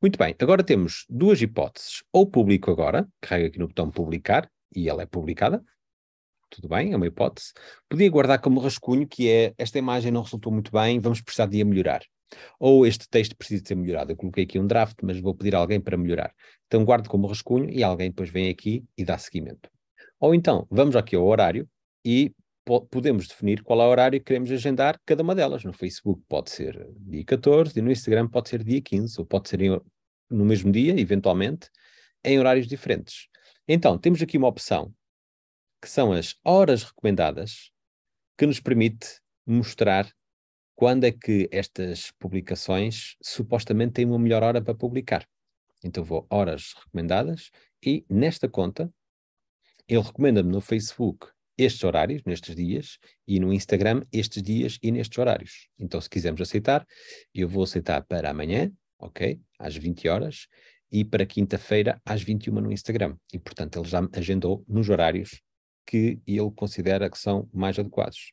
Muito bem, agora temos duas hipóteses. Ou publico agora, carrego aqui no botão publicar e ela é publicada. Tudo bem, é uma hipótese. Podia guardar como rascunho, que é esta imagem não resultou muito bem, vamos precisar de a melhorar. Ou este texto precisa ser melhorado. Eu coloquei aqui um draft, mas vou pedir a alguém para melhorar. Então guardo como rascunho e alguém depois vem aqui e dá seguimento. Ou então, vamos aqui ao horário e podemos definir qual é o horário que queremos agendar cada uma delas. No Facebook pode ser dia 14 e no Instagram pode ser dia 15, ou pode ser em, no mesmo dia, eventualmente, em horários diferentes. Então, temos aqui uma opção que são as horas recomendadas, que nos permite mostrar quando é que estas publicações supostamente têm uma melhor hora para publicar. Então vou horas recomendadas e nesta conta ele recomenda-me no Facebook estes horários, nestes dias, e no Instagram estes dias e nestes horários. Então, se quisermos aceitar, eu vou aceitar para amanhã, ok? Às 20 horas, e para quinta-feira às 21 no Instagram. E, portanto, ele já me agendou nos horários que ele considera que são mais adequados.